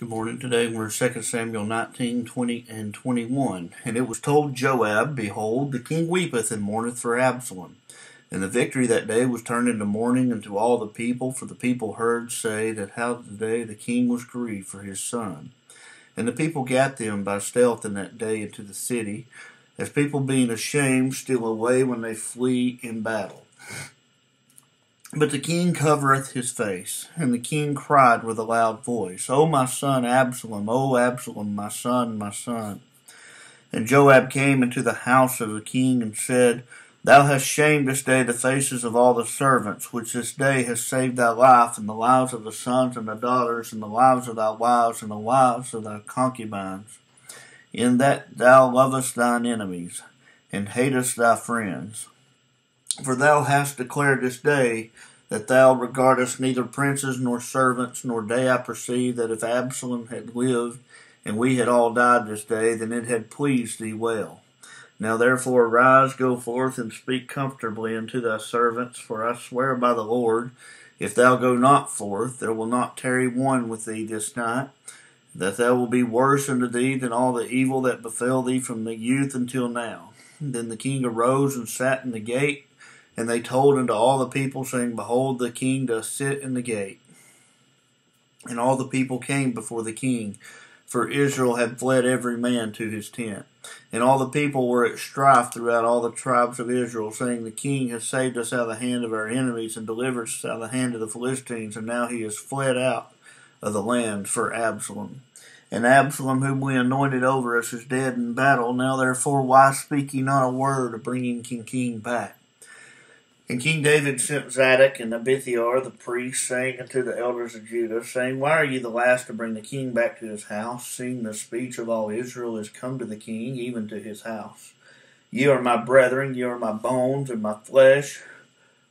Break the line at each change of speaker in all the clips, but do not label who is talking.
Good morning. Today we're in 2 Samuel 19, 20, and 21. And it was told Joab, Behold, the king weepeth and mourneth for Absalom. And the victory that day was turned into mourning unto all the people, for the people heard say that how today the king was grieved for his son. And the people gat them by stealth in that day into the city, as people being ashamed steal away when they flee in battle. But the king covereth his face, and the king cried with a loud voice, O my son Absalom, O Absalom, my son, my son. And Joab came into the house of the king and said, Thou hast shamed this day the faces of all the servants, which this day has saved thy life, and the lives of the sons and the daughters, and the lives of thy wives, and the wives of thy concubines, in that thou lovest thine enemies, and hatest thy friends. For thou hast declared this day that thou regardest neither princes nor servants, nor day I perceive that if Absalom had lived, and we had all died this day, then it had pleased thee well. Now therefore arise, go forth, and speak comfortably unto thy servants, for I swear by the Lord, if thou go not forth, there will not tarry one with thee this night, that thou will be worse unto thee than all the evil that befell thee from the youth until now. Then the king arose and sat in the gate, and they told unto all the people, saying, Behold, the king doth sit in the gate. And all the people came before the king, for Israel had fled every man to his tent. And all the people were at strife throughout all the tribes of Israel, saying, The king has saved us out of the hand of our enemies, and delivered us out of the hand of the Philistines, and now he has fled out of the land for Absalom. And Absalom, whom we anointed over us, is dead in battle. Now therefore, why speak ye not a word of bringing King King back? And King David sent Zadok and Abiathar the priest, saying unto the elders of Judah, saying, Why are ye the last to bring the king back to his house, seeing the speech of all Israel is come to the king, even to his house? Ye are my brethren, ye are my bones and my flesh.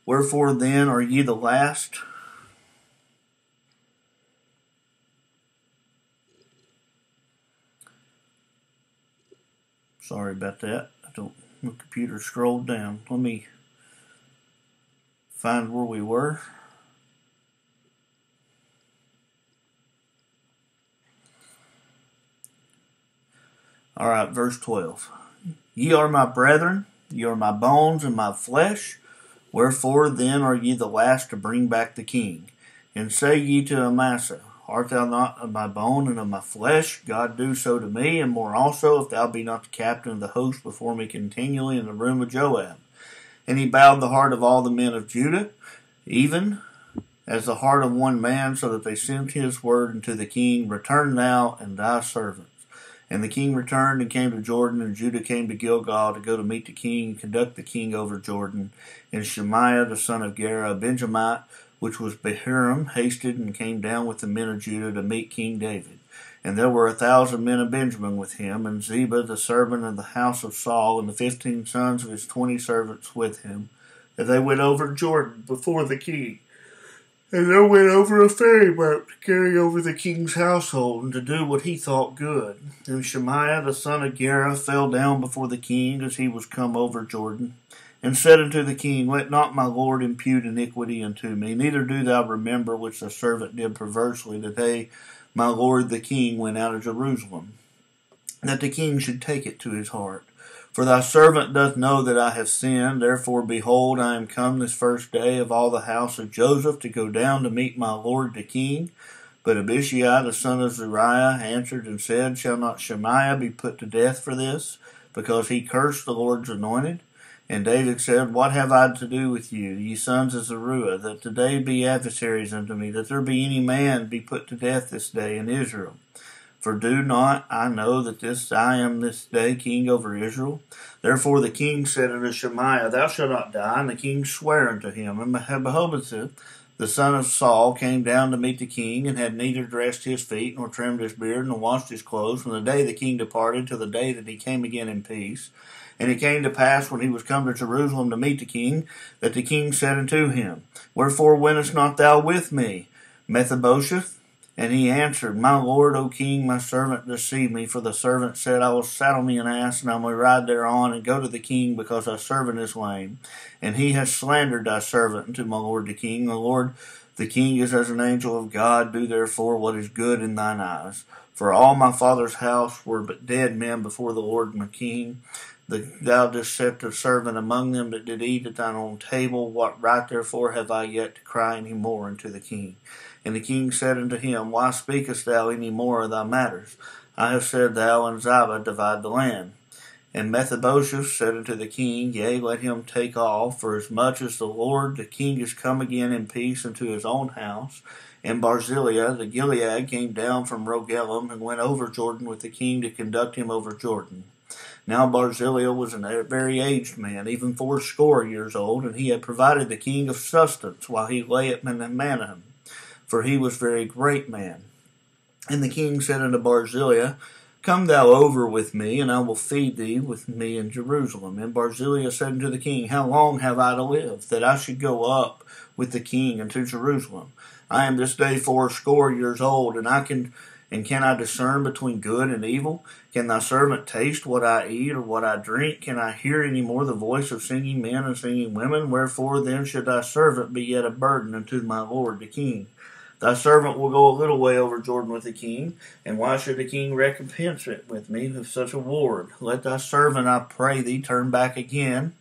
Wherefore then are ye the last? Sorry about that. I don't. My computer scrolled down. Let me find where we were. All right, verse 12. Ye are my brethren, ye are my bones and my flesh. Wherefore then are ye the last to bring back the king? And say ye to Amasa, Art thou not of my bone and of my flesh? God do so to me, and more also, if thou be not the captain of the host before me continually in the room of Joab. And he bowed the heart of all the men of Judah, even as the heart of one man, so that they sent his word unto the king, Return thou and thy servants. And the king returned and came to Jordan, and Judah came to Gilgal to go to meet the king and conduct the king over Jordan. And Shemaiah the son of Gera, Benjamite, which was Bahurim, hasted and came down with the men of Judah to meet King David. And there were a thousand men of Benjamin with him, and Ziba the servant of the house of Saul, and the fifteen sons of his twenty servants with him. And they went over Jordan before the king. And there went over a ferry boat to carry over the king's household and to do what he thought good. And Shemaiah the son of Gera fell down before the king as he was come over Jordan, and said unto the king, Let not my lord impute iniquity unto me, neither do thou remember which the servant did perversely the day my lord the king went out of Jerusalem, that the king should take it to his heart. For thy servant doth know that I have sinned, therefore behold, I am come this first day of all the house of Joseph to go down to meet my lord the king. But Abishai the son of Zeruiah answered and said, Shall not Shemaiah be put to death for this, because he cursed the Lord's anointed? And David said, What have I to do with you, ye sons of Zeruiah, that today be adversaries unto me, that there be any man be put to death this day in Israel? For do not I know that this I am this day king over Israel? Therefore the king said unto Shemaiah, Thou shalt not die. And the king sware unto him. And Mephibosheth, the son of Saul, came down to meet the king, and had neither dressed his feet, nor trimmed his beard, nor washed his clothes, from the day the king departed till the day that he came again in peace. And it came to pass when he was come to Jerusalem to meet the king, that the king said unto him, Wherefore wentest not thou with me, Mephibosheth? And he answered, My lord, O king, my servant deceived me, for the servant said, I will saddle me an ass, and I will ride thereon, and go to the king, because thy servant is lame. And he has slandered thy servant unto my lord the king. The Lord The king is as an angel of God. Do therefore what is good in thine eyes. For all my father's house were but dead men before the Lord my king. The, thou the servant among them that did eat at thine own table. What right therefore have I yet to cry any more unto the king? And the king said unto him, Why speakest thou any more of thy matters? I have said, Thou and Ziba divide the land. And Mephibosheth said unto the king, Yea, let him take all, for as much as the Lord the king is come again in peace into his own house. And Barzillai the Gilead came down from Rogelim and went over Jordan with the king to conduct him over Jordan. Now Barzillai was a very aged man, even fourscore years old, and he had provided the king of sustenance while he lay at Mahanaim, for he was very great man. And the king said unto Barzillai, Come thou over with me, and I will feed thee with me in Jerusalem. And Barzillai said unto the king, How long have I to live, that I should go up with the king into Jerusalem? I am this day fourscore years old, and I can and can I discern between good and evil? Can thy servant taste what I eat or what I drink? Can I hear any more the voice of singing men and singing women? Wherefore then should thy servant be yet a burden unto my lord the king? Thy servant will go a little way over Jordan with the king, and why should the king recompense it with me with such a ward? Let thy servant, I pray thee, turn back again,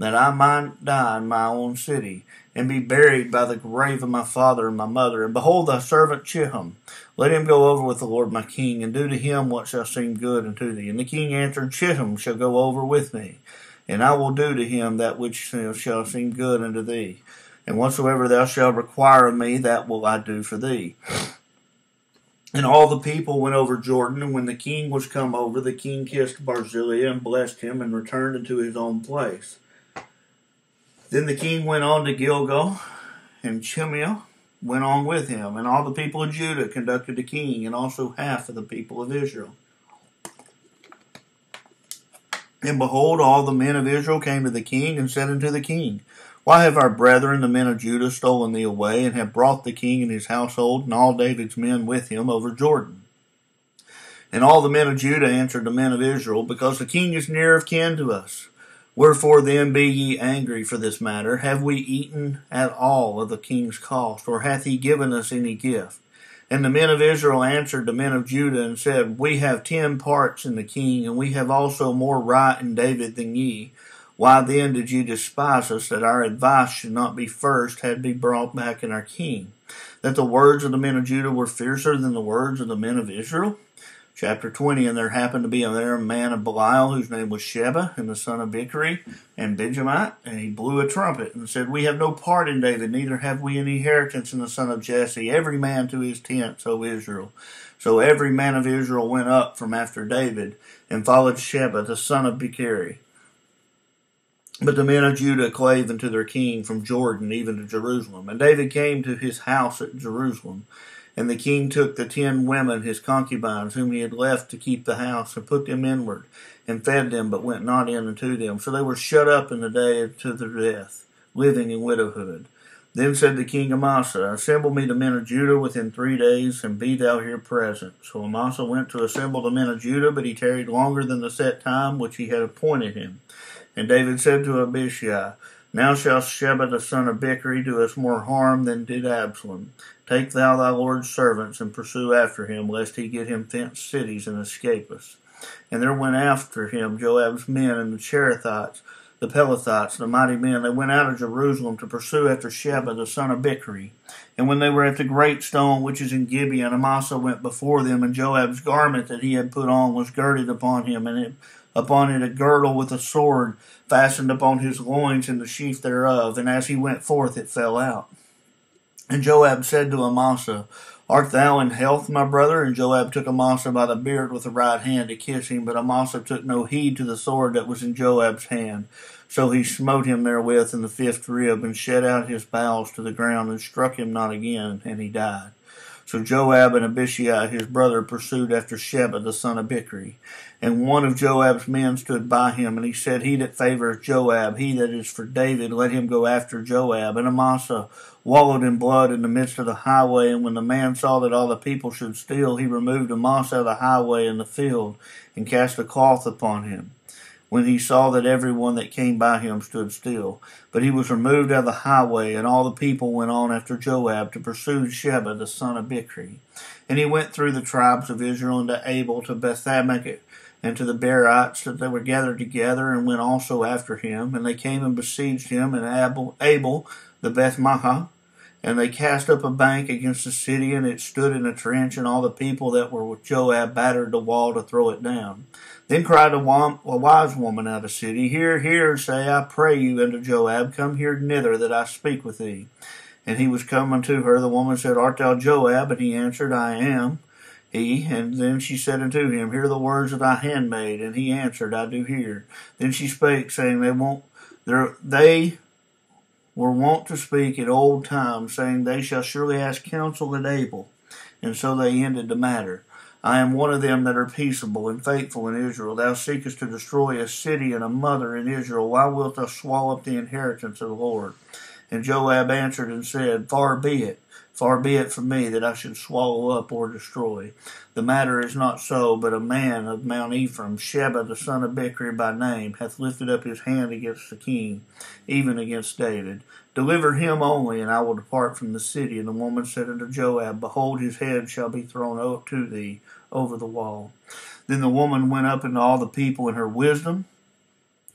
that I might die in my own city, and be buried by the grave of my father and my mother. And behold, thy servant Chimham, let him go over with the Lord my king, and do to him what shall seem good unto thee. And the king answered, Chimham shall go over with me, and I will do to him that which shall seem good unto thee and whatsoever thou shalt require of me, that will I do for thee. And all the people went over Jordan, and when the king was come over, the king kissed Barzillai and blessed him, and returned into his own place. Then the king went on to Gilgal, and Chimael went on with him, and all the people of Judah conducted the king, and also half of the people of Israel. And behold, all the men of Israel came to the king and said unto the king, why have our brethren, the men of Judah, stolen thee away, and have brought the king and his household, and all David's men with him, over Jordan? And all the men of Judah answered the men of Israel, Because the king is near of kin to us. Wherefore then be ye angry for this matter? Have we eaten at all of the king's cost, or hath he given us any gift? And the men of Israel answered the men of Judah and said, We have ten parts in the king, and we have also more right in David than ye. Why then did ye despise us that our advice should not be first, had be brought back in our king? That the words of the men of Judah were fiercer than the words of the men of Israel? Chapter 20 And there happened to be there a man of Belial, whose name was Sheba, and the son of Bichri, and Benjamite, and he blew a trumpet, and said, We have no part in David, neither have we any inheritance in the son of Jesse, every man to his tent, O Israel. So every man of Israel went up from after David, and followed Sheba, the son of Bichri. But the men of Judah clave unto their king from Jordan even to Jerusalem. And David came to his house at Jerusalem. And the king took the ten women, his concubines, whom he had left to keep the house, and put them inward, and fed them, but went not in unto them. So they were shut up in the day to their death, living in widowhood. Then said the king Amasa, Assemble me the men of Judah within three days, and be thou here present. So Amasa went to assemble the men of Judah, but he tarried longer than the set time which he had appointed him. And David said to Abishai, Now shall Sheba the son of Bichri do us more harm than did Absalom. Take thou thy Lord's servants, and pursue after him, lest he get him fenced cities and escape us. And there went after him Joab's men and the Cherethites, the Pelethites, the mighty men. They went out of Jerusalem to pursue after Sheba the son of Bichri. And when they were at the great stone which is in Gibeon, Amasa went before them, and Joab's garment that he had put on was girded upon him, and it upon it a girdle with a sword fastened upon his loins in the sheath thereof, and as he went forth it fell out. And Joab said to Amasa, Art thou in health, my brother? And Joab took Amasa by the beard with the right hand to kiss him, but Amasa took no heed to the sword that was in Joab's hand. So he smote him therewith in the fifth rib, and shed out his bowels to the ground, and struck him not again, and he died. So Joab and Abishai his brother pursued after Sheba the son of Bichri. And one of Joab's men stood by him, and he said, He that favoreth Joab, he that is for David, let him go after Joab. And Amasa wallowed in blood in the midst of the highway. And when the man saw that all the people should steal, he removed Amasa of the highway in the field, and cast a cloth upon him. When he saw that every one that came by him stood still. But he was removed out of the highway, and all the people went on after Joab to pursue Sheba the son of Bichri. And he went through the tribes of Israel into Abel to Bethamek and to the Berites that they were gathered together, and went also after him. And they came and besieged him and Abel, Abel the Bethmaachah, and they cast up a bank against the city, and it stood in a trench, and all the people that were with Joab battered the wall to throw it down. Then cried a, wise woman out of the city, Hear, hear, say, I pray you unto Joab, come here nither, that I speak with thee. And he was come unto her. The woman said, Art thou Joab? And he answered, I am. He, and then she said unto him, Hear the words of thy handmaid. And he answered, I do hear. Then she spake, saying, They won't, they were wont to speak in old times, saying, They shall surely ask counsel at Abel. And so they ended the matter. I am one of them that are peaceable and faithful in Israel. Thou seekest to destroy a city and a mother in Israel. Why wilt thou swallow up the inheritance of the Lord? And Joab answered and said, Far be it. Far be it from me that I should swallow up or destroy. The matter is not so, but a man of Mount Ephraim, Sheba the son of Bichri by name, hath lifted up his hand against the king, even against David. Deliver him only, and I will depart from the city. And the woman said unto Joab, Behold, his head shall be thrown up to thee over the wall. Then the woman went up into all the people in her wisdom,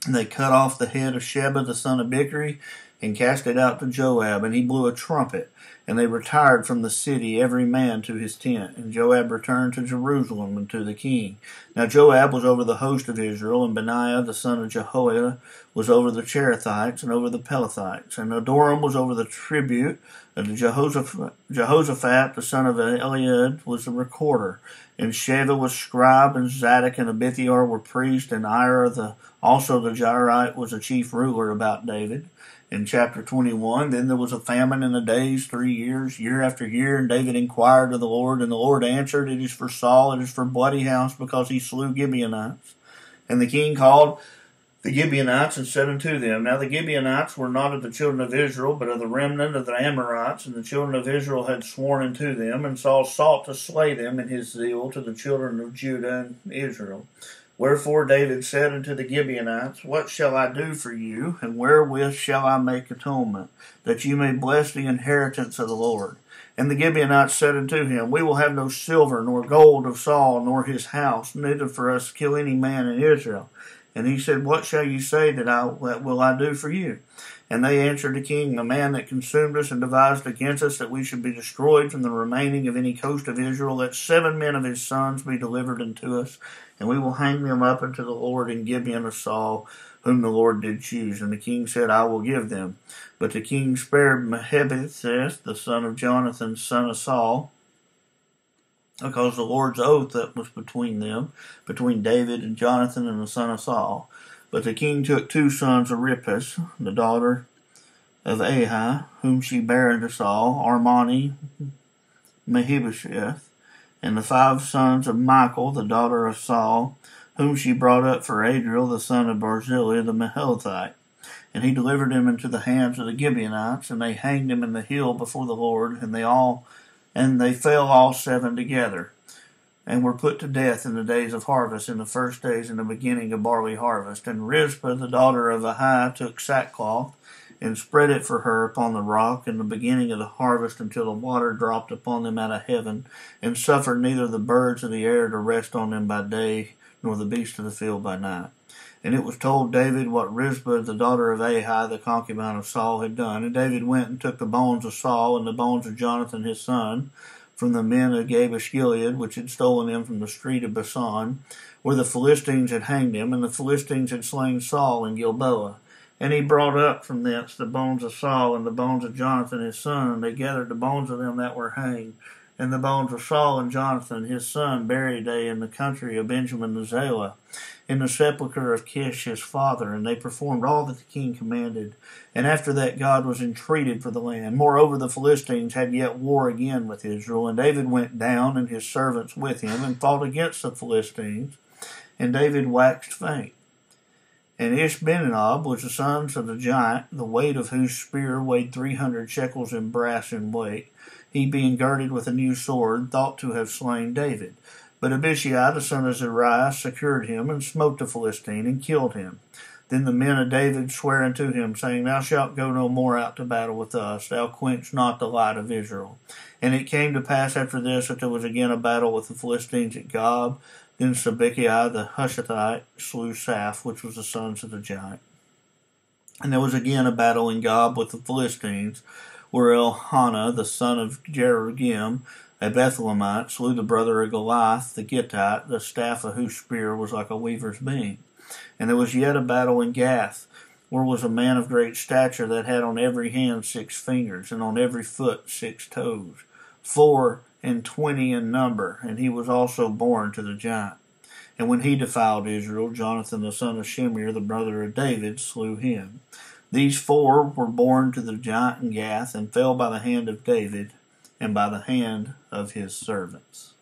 and they cut off the head of Sheba the son of Bichri, and cast it out to Joab, and he blew a trumpet. And they retired from the city, every man to his tent. And Joab returned to Jerusalem and to the king. Now Joab was over the host of Israel, and Benaiah the son of Jehoiada was over the Cherethites and over the Pelethites. And Adoram was over the tribute, and Jehoshaphat, Jehoshaphat the son of Ahilud was the recorder. And Sheva was scribe, and Zadok and Abiathar were priests, and Ira the also the Jairite was a chief ruler about David in chapter 21. Then there was a famine in the days, three years, year after year. And David inquired of the Lord, and the Lord answered, It is for Saul, it is for bloody house, because he slew Gibeonites. And the king called the Gibeonites and said unto them, Now the Gibeonites were not of the children of Israel, but of the remnant of the Amorites, and the children of Israel had sworn unto them, and Saul sought to slay them in his zeal to the children of Judah and Israel. Wherefore David said unto the Gibeonites, What shall I do for you, and wherewith shall I make atonement, that you may bless the inheritance of the Lord? And the Gibeonites said unto him, We will have no silver nor gold of Saul nor his house, neither for us to kill any man in Israel. And he said, What shall you say that I will I do for you? And they answered the king, The man that consumed us and devised against us that we should be destroyed from the remaining of any coast of Israel, let seven men of his sons be delivered unto us, and we will hang them up unto the Lord in Gibeon of Saul, whom the Lord did choose. And the king said, I will give them. But the king spared Mephibosheth, the son of Jonathan, son of Saul, because the Lord's oath that was between them, between David and Jonathan and the son of Saul. But the king took two sons of Rizpah, the daughter of Ahi, whom she bare unto Saul, Armoni, Mephibosheth, and the five sons of Michal, the daughter of Saul, whom she brought up for Adriel, the son of Barzillai, the Meholathite. And he delivered him into the hands of the Gibeonites, and they hanged him in the hill before the Lord, and they all and they fell all seven together, and were put to death in the days of harvest, in the first days in the beginning of barley harvest. And Rizpah, the daughter of Ahi, took sackcloth and spread it for her upon the rock in the beginning of the harvest until the water dropped upon them out of heaven, and suffered neither the birds of the air to rest on them by day, nor the beasts of the field by night. And it was told David what Rizpah, the daughter of Ahi, the concubine of Saul, had done. And David went and took the bones of Saul and the bones of Jonathan his son from the men of Jabesh Gilead, which had stolen them from the street of Basan, where the Philistines had hanged him, and the Philistines had slain Saul in Gilboa. And he brought up from thence the bones of Saul and the bones of Jonathan his son, and they gathered the bones of them that were hanged, and the bones of Saul and Jonathan his son buried they in the country of Benjamin the Zelah, in the sepulchre of Kish his father, and they performed all that the king commanded. And after that God was entreated for the land. Moreover, the Philistines had yet war again with Israel, and David went down and his servants with him, and fought against the Philistines, and David waxed faint. And Ishbenenob was the son of the giant, the weight of whose spear weighed three hundred shekels in brass in weight, he being girded with a new sword, thought to have slain David. But Abishai the son of Zeruiah secured him, and smote the Philistine, and killed him. Then the men of David sware unto him, saying, Thou shalt go no more out to battle with us, thou quench not the light of Israel. And it came to pass after this that there was again a battle with the Philistines at Gob. Then Sibbechai the Hushathite slew Saph, which was the sons of the giant. And there was again a battle in Gob with the Philistines, where Elhanan the son of Jeroham, a Bethlehemite, slew the brother of Goliath the Gittite, the staff of whose spear was like a weaver's beam. And there was yet a battle in Gath, where was a man of great stature that had on every hand six fingers, and on every foot six toes, four and twenty in number, and he was also born to the giant. And when he defiled Israel, Jonathan the son of Shimei, the brother of David, slew him. These four were born to the giant in Gath, and fell by the hand of David, and by the hand of his servants.